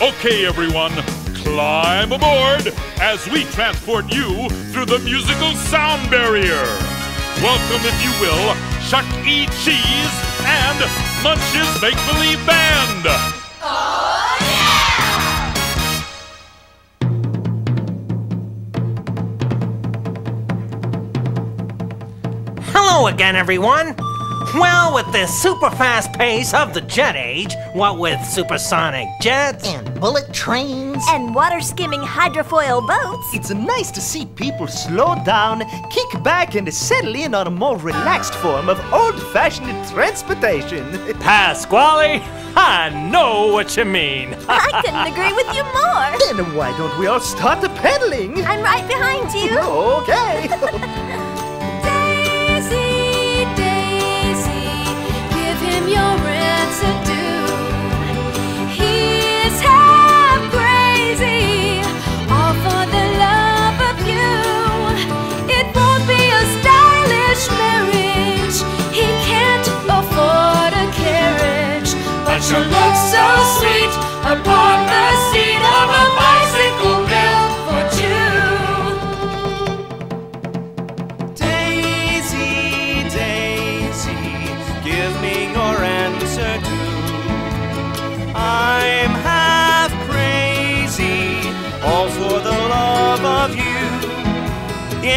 Okay, everyone, climb aboard as we transport you through the musical sound barrier. Welcome, if you will, Chuck E. Cheese and Munch's Make Believe Band. Hello again, everyone. Well, with the super fast pace of the jet age, what with supersonic jets, And bullet trains. And water skimming hydrofoil boats. It's nice to see people slow down, kick back, and settle in on a more relaxed form of old fashioned transportation. Pasqually, I know what you mean. I couldn't agree with you more. then why don't we all start the pedaling? I'm right behind you. Okay.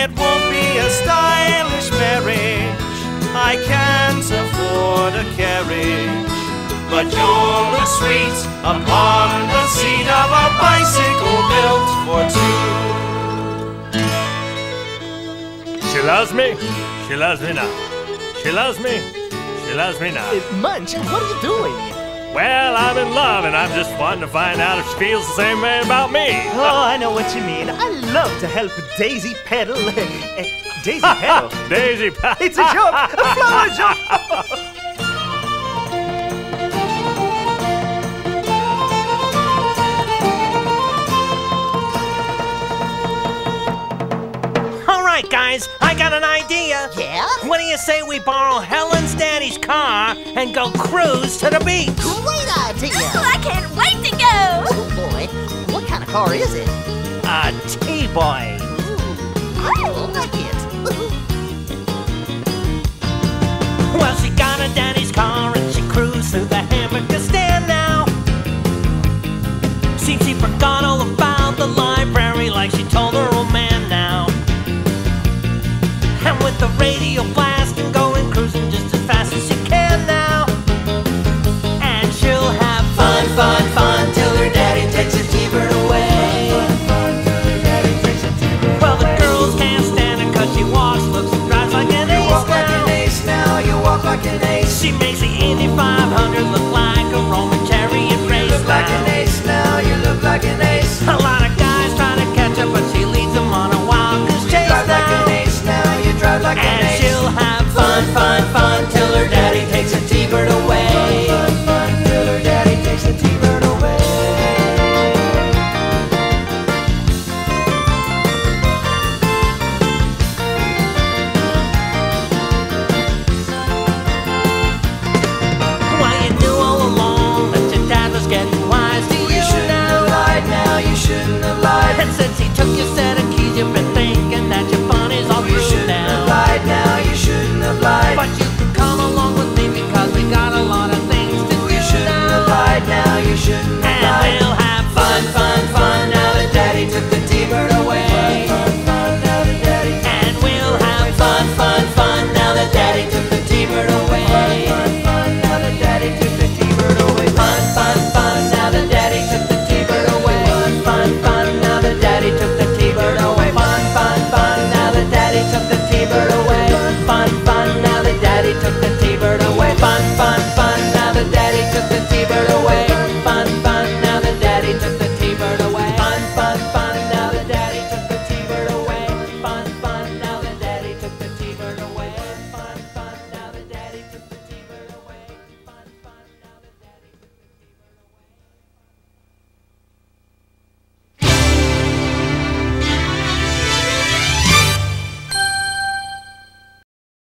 It won't be a stylish marriage, I can't afford a carriage. But you'll look sweet upon the seat of a bicycle built for two. She loves me. She loves me now. She loves me. She loves me now. Munch, what are you doing? Well, I'm in love, and I'm just wanting to find out if she feels the same way about me. Oh, I know what you mean. I love to help Daisy pedal. Eh, Daisy pedal. Daisy, pa- It's a joke. A flower joke. All right, guys, I got an idea. Yeah? What do you say we borrow Helen's daddy's car and go cruise to the beach? Great idea. Oh, I can't wait to go. Oh boy, what kind of car is it? A T-Bird. I like it. Well, she got her daddy's car and she cruised through the hamburger stand now. Seems she forgot all about the library like she told her old man now. And with the radio blasting,